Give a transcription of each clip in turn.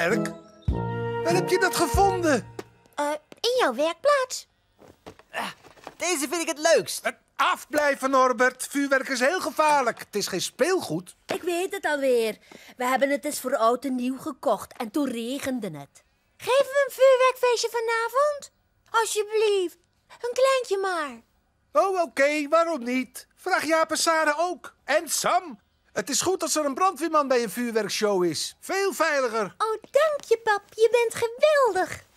vuurwerk? Waar heb je dat gevonden? Eh, in jouw werkplaats. Deze vind ik het leukst. Afblijven, Norbert. Vuurwerk is heel gevaarlijk. Het is geen speelgoed. Ik weet het alweer. We hebben het eens voor oud en nieuw gekocht en toen regende het. Geven we een vuurwerkfeestje vanavond? Alsjeblieft. Een kleintje maar. Oh, oké, waarom niet? Vraag Jaap en Sarah ook. En Sam. Het is goed als er een brandweerman bij een vuurwerkshow is. Veel veiliger. Oh, dank je, pap. Je bent geweldig.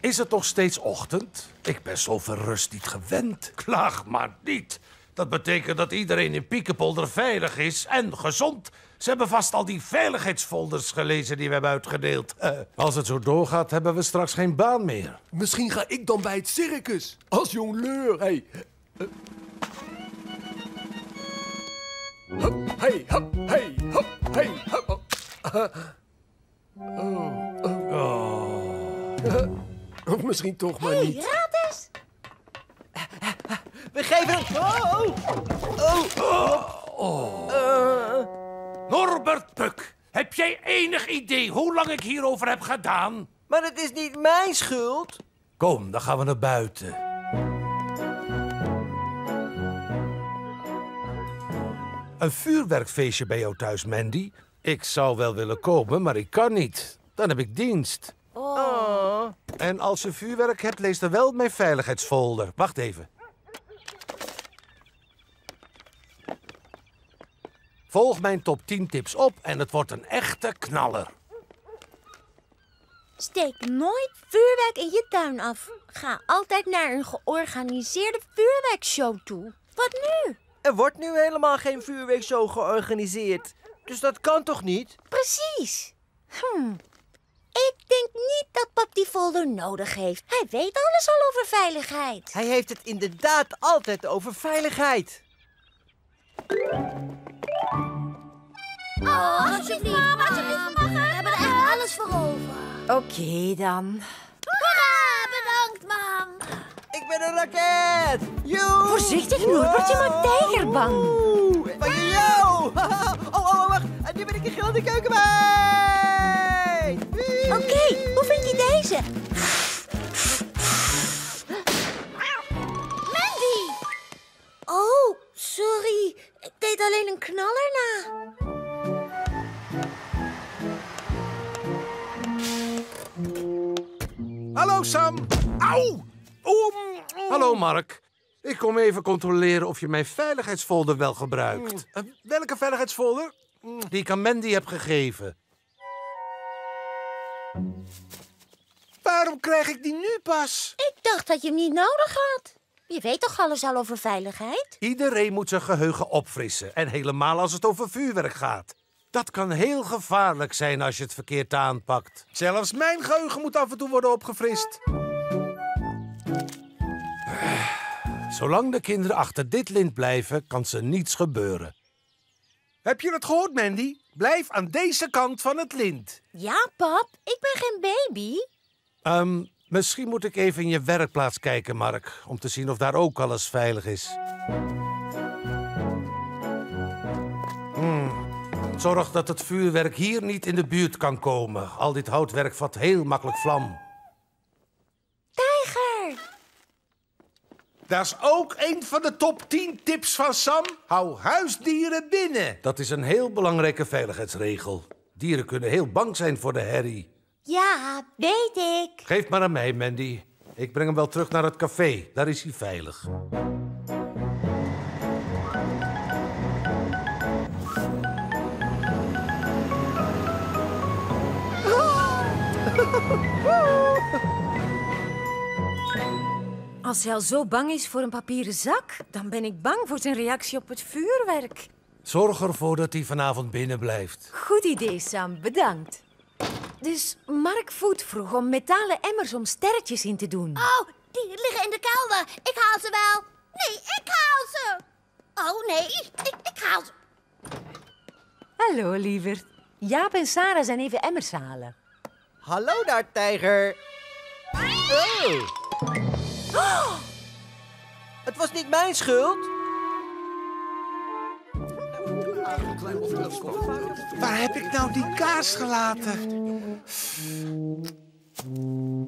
Is het nog steeds ochtend? Ik ben zo verrust niet gewend. Klaag maar niet. Dat betekent dat iedereen in Piekenpolder veilig is en gezond. Ze hebben vast al die veiligheidsfolders gelezen die we hebben uitgedeeld. Eh, als het zo doorgaat, hebben we straks geen baan meer. Misschien ga ik dan bij het circus. Als jongleur, hey. Eh. Hup, hey, hup, hey, hup, hey, hup. Oh. Oh. Of misschien toch maar niet. Geven hem... Oh, oh. Oh. Norbert Puk, heb jij enig idee hoe lang ik hierover heb gedaan? Maar het is niet mijn schuld. Kom, dan gaan we naar buiten. Een vuurwerkfeestje bij jou thuis, Mandy? Ik zou wel willen komen, maar ik kan niet. Dan heb ik dienst. Oh. En als je vuurwerk hebt, lees dan wel mijn veiligheidsfolder. Wacht even. Volg mijn top 10 tips op en het wordt een echte knaller. Steek nooit vuurwerk in je tuin af. Ga altijd naar een georganiseerde vuurwerkshow toe. Wat nu? Er wordt nu helemaal geen vuurwerkshow georganiseerd. Dus dat kan toch niet? Precies. Hm. Ik denk niet dat pap die folder nodig heeft. Hij weet alles al over veiligheid. Hij heeft het inderdaad altijd over veiligheid. Oh, alsjeblieft, mama, alsjeblieft, mama. We hebben er echt alles voor over. Oké dan. Hoera, bedankt, mam. Ik ben een raket! Joe! Voorzichtig, Norbert, je maakt tijgerbang. Van jou! Oh, oh, oh, wacht. En nu ben ik een grote keukenmeid! Oké, hoe vind je deze? Alleen een knaller na. Hallo, Sam. Auw! Oeh. Hallo, Mark. Ik kom even controleren of je mijn veiligheidsfolder wel gebruikt. Eh, welke veiligheidsfolder? Die ik aan Mandy heb gegeven. Waarom krijg ik die nu pas? Ik dacht dat je hem niet nodig had. Je weet toch alles al over veiligheid? Iedereen moet zijn geheugen opfrissen. En helemaal als het over vuurwerk gaat. Dat kan heel gevaarlijk zijn als je het verkeerd aanpakt. Zelfs mijn geheugen moet af en toe worden opgefrist. Zolang de kinderen achter dit lint blijven, kan ze niets gebeuren. Heb je het gehoord, Mandy? Blijf aan deze kant van het lint. Ja, pap. Ik ben geen baby. Ehm, misschien moet ik even in je werkplaats kijken, Mark. Om te zien of daar ook alles veilig is. Hmm. Zorg dat het vuurwerk hier niet in de buurt kan komen. Al dit houtwerk vat heel makkelijk vlam. Tijger! Dat is ook een van de top 10 tips van Sam. Hou huisdieren binnen. Dat is een heel belangrijke veiligheidsregel. Dieren kunnen heel bang zijn voor de herrie. Ja, weet ik. Geef maar aan mij, Mandy. Ik breng hem wel terug naar het café. Daar is hij veilig. Als hij al zo bang is voor een papieren zak, dan ben ik bang voor zijn reactie op het vuurwerk. Zorg ervoor dat hij vanavond binnen blijft. Goed idee, Sam. Bedankt. Dus Mark Voet vroeg om metalen emmers om sterretjes in te doen. Oh, die liggen in de kelder. Ik haal ze wel. Nee, ik haal ze. Oh, nee, ik, ik haal ze. Hallo, lieverd. Jaap en Sarah zijn even emmers halen. Hallo daar, tijger. Oh. Het was niet mijn schuld. Waar heb ik nou die kaars gelaten?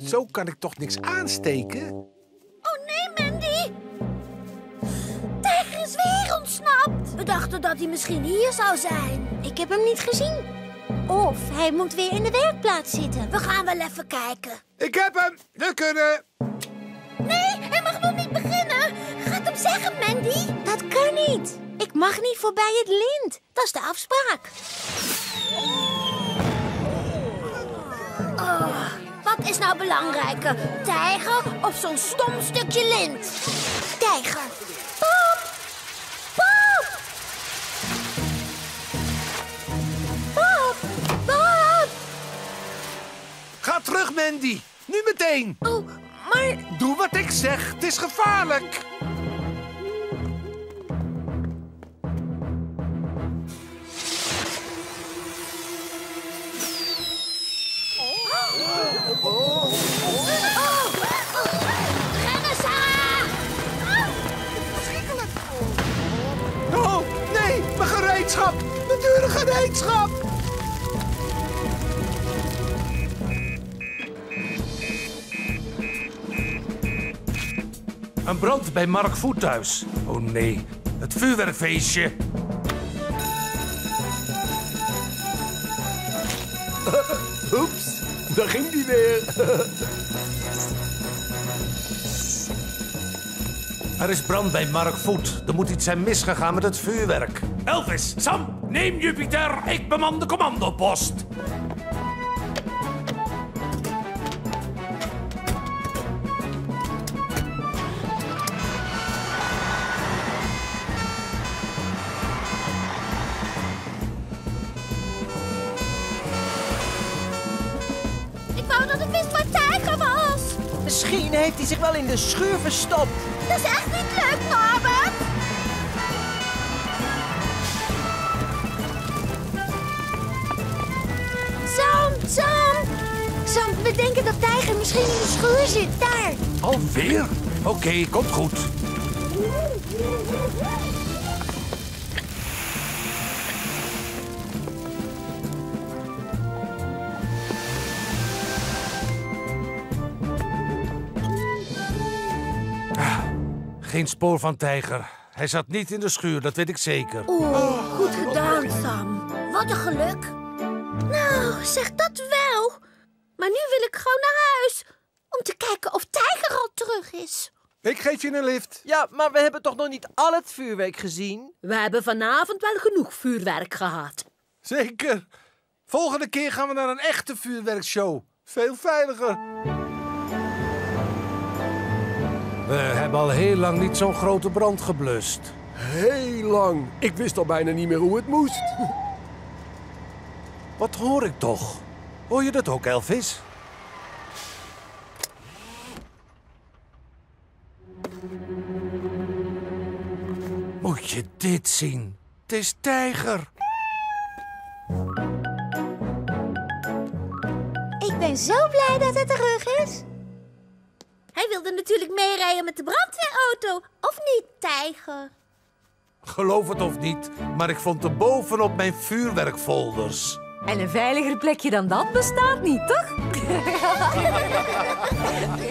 Zo kan ik toch niks aansteken? Oh nee, Mandy! Tijger is weer ontsnapt. We dachten dat hij misschien hier zou zijn. Ik heb hem niet gezien. Of hij moet weer in de werkplaats zitten. We gaan wel even kijken. Ik heb hem! We kunnen! Nee, hij mag nog niet beginnen. Gaat hem zeggen, Mandy. Dat kan niet. Ik mag niet voorbij het lint. Dat is de afspraak. Oh, wat is nou belangrijker? Tijger of zo'n stom stukje lint? Tijger. Ga terug, Mandy! Nu meteen! Oh, maar Doe wat ik zeg, het is gevaarlijk! Gereedschap! Een brand bij Mark Voet thuis. Oh nee, het vuurwerkfeestje. Oeps, daar ging die weer. Er is brand bij Mark Voet. Er moet iets zijn misgegaan met het vuurwerk. Elvis, Sam, neem Jupiter. Ik beman de commandopost. Ik wou dat ik wist waar Tijger was. Misschien heeft hij zich wel in de schuur verstopt. Dat is echt niet leuk, Norbert. Denken dat Tijger misschien in de schuur zit. Daar. Alweer? Oké, komt goed. Ah, Geen spoor van tijger. Hij zat niet in de schuur, dat weet ik zeker. Oeh, goed gedaan, Sam. Wat een geluk. Nou, zeg. Maar nu wil ik gewoon naar huis. Om te kijken of Tijger al terug is. Ik geef je een lift. Ja, maar we hebben toch nog niet al het vuurwerk gezien? We hebben vanavond wel genoeg vuurwerk gehad. Zeker. Volgende keer gaan we naar een echte vuurwerkshow. Veel veiliger. We hebben al heel lang niet zo'n grote brand geblust. Heel lang. Ik wist al bijna niet meer hoe het moest. Wat hoor ik toch? Hoor je dat ook, Elvis? Moet je dit zien? Het is tijger. Ik ben zo blij dat hij terug is. Hij wilde natuurlijk meerijden met de brandweerauto. Of niet, Tijger? Geloof het of niet, maar ik vond er bovenop mijn vuurwerkfolders. En een veiliger plekje dan dat bestaat niet, toch?